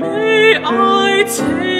May I take